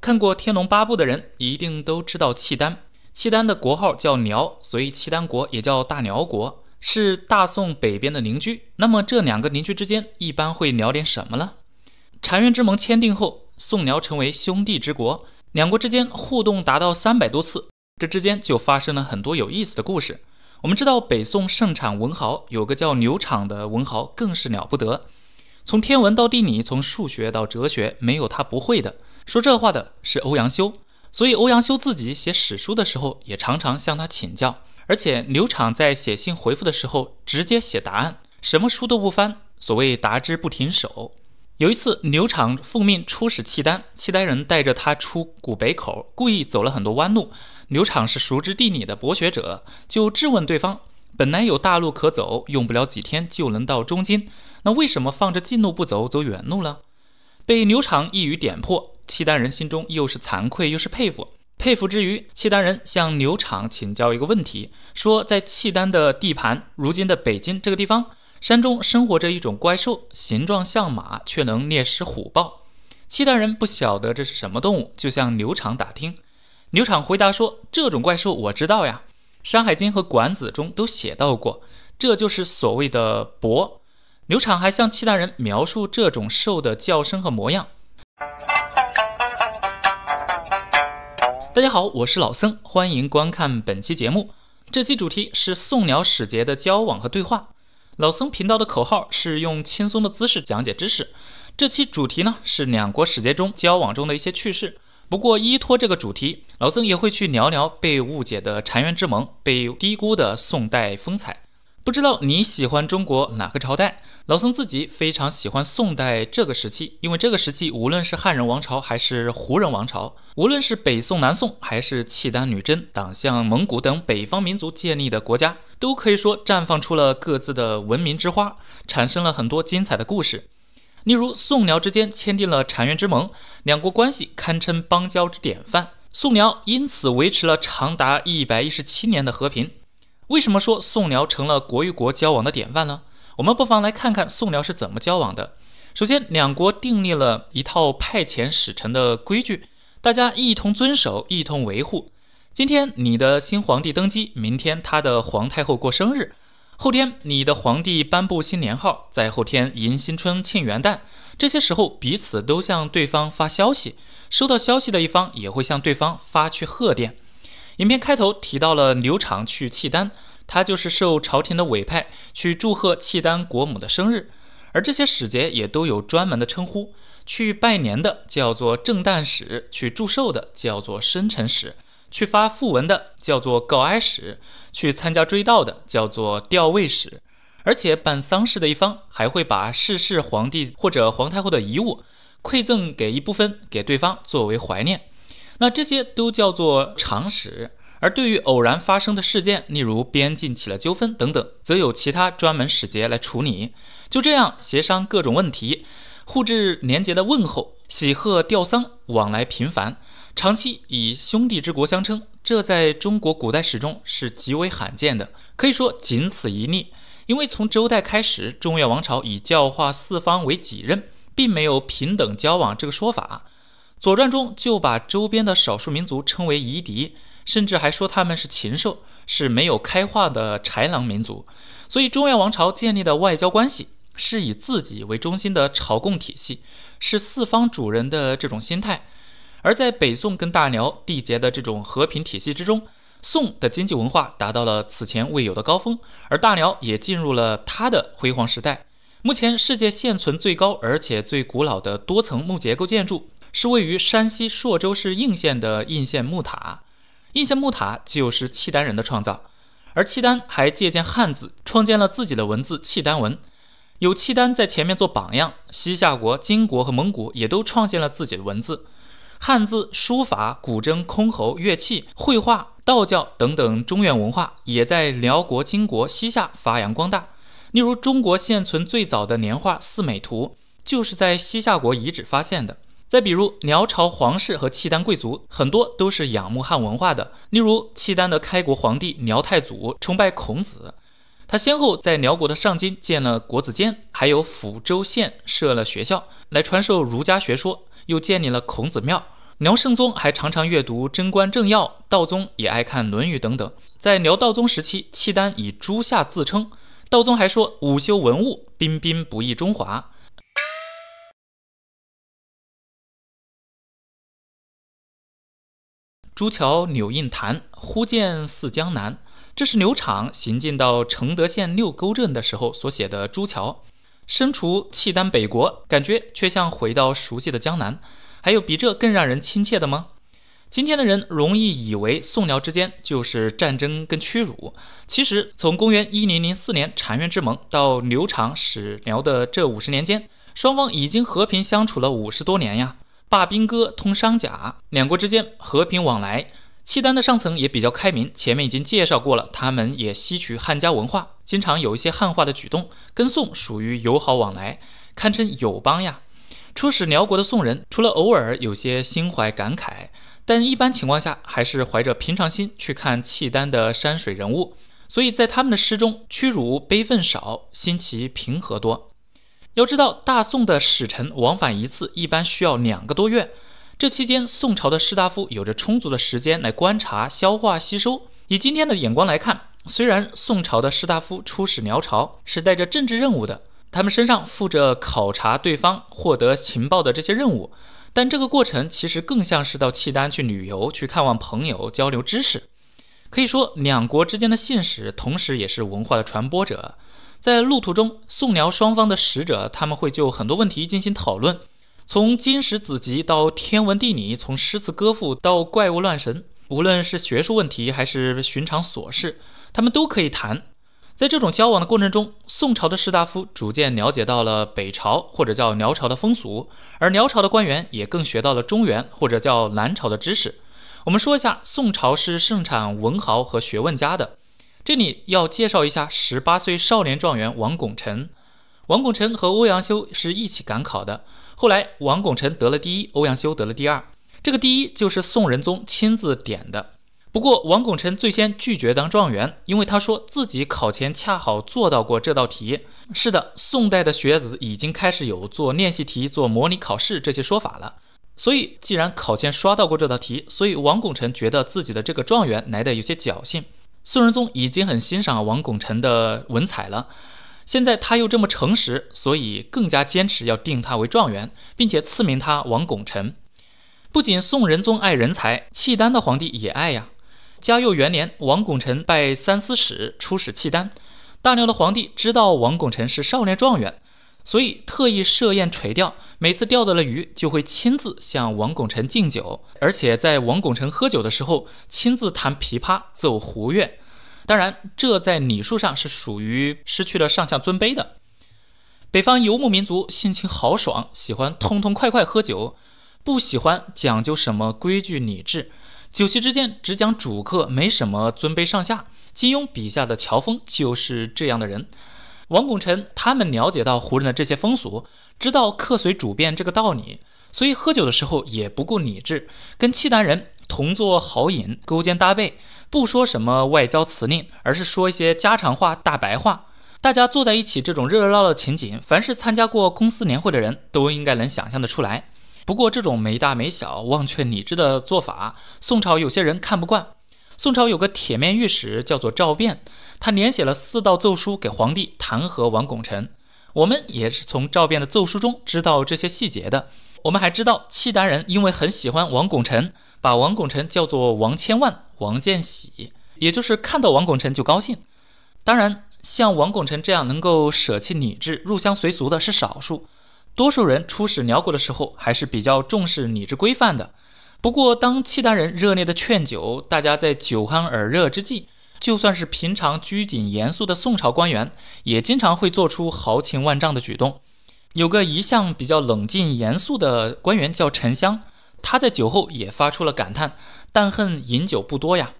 看过《天龙八部》的人一定都知道契丹。契丹的国号叫辽，所以契丹国也叫大辽国，是大宋北边的邻居。那么这两个邻居之间一般会聊点什么呢？澶渊之盟签订后，宋辽成为兄弟之国，两国之间互动达到三百多次，这之间就发生了很多有意思的故事。我们知道北宋盛产文豪，有个叫刘敞的文豪更是了不得，从天文到地理，从数学到哲学，没有他不会的。说这话的是欧阳修。所以欧阳修自己写史书的时候，也常常向他请教。而且刘昶在写信回复的时候，直接写答案，什么书都不翻。所谓答之不停手。有一次，刘昶奉命出使契丹，契丹人带着他出古北口，故意走了很多弯路。刘昶是熟知地理的博学者，就质问对方：本来有大路可走，用不了几天就能到中京，那为什么放着近路不走，走远路呢？被刘昶一语点破。契丹人心中又是惭愧又是佩服，佩服之余，契丹人向牛场请教一个问题，说在契丹的地盘，如今的北京这个地方，山中生活着一种怪兽，形状像马，却能猎食虎豹。契丹人不晓得这是什么动物，就向牛场打听。牛场回答说：“这种怪兽我知道呀，《山海经》和《管子》中都写到过，这就是所谓的伯。”牛场还向契丹人描述这种兽的叫声和模样。大家好，我是老僧，欢迎观看本期节目。这期主题是宋辽使节的交往和对话。老僧频道的口号是用轻松的姿势讲解知识。这期主题呢是两国使节中交往中的一些趣事。不过依托这个主题，老僧也会去聊聊被误解的澶渊之盟，被低估的宋代风采。不知道你喜欢中国哪个朝代？老僧自己非常喜欢宋代这个时期，因为这个时期无论是汉人王朝还是胡人王朝，无论是北宋、南宋还是契丹、女真、党项、蒙古等北方民族建立的国家，都可以说绽放出了各自的文明之花，产生了很多精彩的故事。例如宋辽之间签订了澶渊之盟，两国关系堪称邦交之典范，宋辽因此维持了长达一百一十七年的和平。为什么说宋辽成了国与国交往的典范呢？我们不妨来看看宋辽是怎么交往的。首先，两国订立了一套派遣使臣的规矩，大家一同遵守，一同维护。今天你的新皇帝登基，明天他的皇太后过生日，后天你的皇帝颁布新年号，在后天迎新春庆元旦。这些时候，彼此都向对方发消息，收到消息的一方也会向对方发去贺电。影片开头提到了刘昶去契丹，他就是受朝廷的委派去祝贺契丹国母的生日，而这些使节也都有专门的称呼，去拜年的叫做正旦使，去祝寿的叫做生辰使，去发讣文的叫做告哀使，去参加追悼的叫做吊位使，而且办丧事的一方还会把逝世皇帝或者皇太后的遗物馈赠给一部分给对方作为怀念。那这些都叫做常识，而对于偶然发生的事件，例如边境起了纠纷等等，则有其他专门使节来处理。就这样协商各种问题，互致年节的问候、喜贺吊丧，往来频繁，长期以兄弟之国相称，这在中国古代史中是极为罕见的，可以说仅此一例。因为从周代开始，中原王朝以教化四方为己任，并没有平等交往这个说法。《左传》中就把周边的少数民族称为夷狄，甚至还说他们是禽兽，是没有开化的豺狼民族。所以，中原王朝建立的外交关系是以自己为中心的朝贡体系，是四方主人的这种心态。而在北宋跟大辽缔结的这种和平体系之中，宋的经济文化达到了此前未有的高峰，而大辽也进入了它的辉煌时代。目前，世界现存最高而且最古老的多层木结构建筑。是位于山西朔州市应县的应县木塔，应县木塔就是契丹人的创造，而契丹还借鉴汉字，创建了自己的文字契丹文，有契丹在前面做榜样，西夏国、金国和蒙古也都创建了自己的文字，汉字、书法、古筝、箜篌、乐器、绘画、道教等等中原文化也在辽国、金国、西夏发扬光大。例如，中国现存最早的年画《四美图》就是在西夏国遗址发现的。再比如，辽朝皇室和契丹贵族很多都是仰慕汉文化的。例如，契丹的开国皇帝辽太祖崇拜孔子，他先后在辽国的上京建了国子监，还有抚州县设了学校来传授儒家学说，又建立了孔子庙。辽圣宗还常常阅读《贞观政要》，道宗也爱看《论语》等等。在辽道宗时期，契丹以诸夏自称。道宗还说：“武修文物，彬彬不异中华。”朱桥纽印潭，忽见似江南。这是牛场行进到承德县六沟镇的时候所写的朱桥。身处契丹北国，感觉却像回到熟悉的江南。还有比这更让人亲切的吗？今天的人容易以为宋辽之间就是战争跟屈辱，其实从公元一零零四年澶渊之盟到刘长使辽的这五十年间，双方已经和平相处了五十多年呀。罢兵戈，通商贾，两国之间和平往来。契丹的上层也比较开明，前面已经介绍过了，他们也吸取汉家文化，经常有一些汉化的举动，跟宋属于友好往来，堪称友邦呀。出使辽国的宋人，除了偶尔有些心怀感慨，但一般情况下还是怀着平常心去看契丹的山水人物，所以在他们的诗中，屈辱悲愤少，心奇平和多。要知道，大宋的使臣往返一次，一般需要两个多月。这期间，宋朝的士大夫有着充足的时间来观察、消化、吸收。以今天的眼光来看，虽然宋朝的士大夫出使辽朝是带着政治任务的，他们身上负着考察对方、获得情报的这些任务，但这个过程其实更像是到契丹去旅游、去看望朋友、交流知识。可以说，两国之间的信使，同时也是文化的传播者。在路途中，宋辽双方的使者他们会就很多问题进行讨论，从金石子集到天文地理，从诗词歌赋到怪物乱神，无论是学术问题还是寻常琐事，他们都可以谈。在这种交往的过程中，宋朝的士大夫逐渐了解到了北朝或者叫辽朝的风俗，而辽朝的官员也更学到了中原或者叫南朝的知识。我们说一下，宋朝是盛产文豪和学问家的。这里要介绍一下十八岁少年状元王拱辰。王拱辰和欧阳修是一起赶考的，后来王拱辰得了第一，欧阳修得了第二。这个第一就是宋仁宗亲自点的。不过王拱辰最先拒绝当状元，因为他说自己考前恰好做到过这道题。是的，宋代的学子已经开始有做练习题、做模拟考试这些说法了。所以既然考前刷到过这道题，所以王拱辰觉得自己的这个状元来的有些侥幸。宋仁宗已经很欣赏王拱辰的文采了，现在他又这么诚实，所以更加坚持要定他为状元，并且赐名他王拱辰。不仅宋仁宗爱人才，契丹的皇帝也爱呀。嘉佑元年，王拱辰拜三司使，出使契丹。大辽的皇帝知道王拱辰是少年状元。所以特意设宴垂钓，每次钓到了鱼，就会亲自向王拱辰敬酒，而且在王拱辰喝酒的时候，亲自弹琵琶、奏胡乐。当然，这在礼数上是属于失去了上下尊卑的。北方游牧民族性情豪爽，喜欢痛痛快快喝酒，不喜欢讲究什么规矩礼制，酒席之间只讲主客，没什么尊卑上下。金庸笔下的乔峰就是这样的人。王拱辰他们了解到胡人的这些风俗，知道客随主便这个道理，所以喝酒的时候也不顾礼制，跟契丹人同坐好饮，勾肩搭背，不说什么外交辞令，而是说一些家常话、大白话。大家坐在一起，这种热热闹闹的情景，凡是参加过公司年会的人都应该能想象得出来。不过，这种没大没小、忘却礼制的做法，宋朝有些人看不惯。宋朝有个铁面御史叫做赵辩，他连写了四道奏书给皇帝弹劾王拱辰。我们也是从赵辩的奏书中知道这些细节的。我们还知道契丹人因为很喜欢王拱辰，把王拱辰叫做王千万、王见喜，也就是看到王拱辰就高兴。当然，像王拱辰这样能够舍弃礼制、入乡随俗的是少数，多数人出使辽国的时候还是比较重视礼制规范的。不过，当契丹人热烈的劝酒，大家在酒酣耳热之际，就算是平常拘谨严肃的宋朝官员，也经常会做出豪情万丈的举动。有个一向比较冷静严肃的官员叫沉香，他在酒后也发出了感叹：“但恨饮酒不多呀。”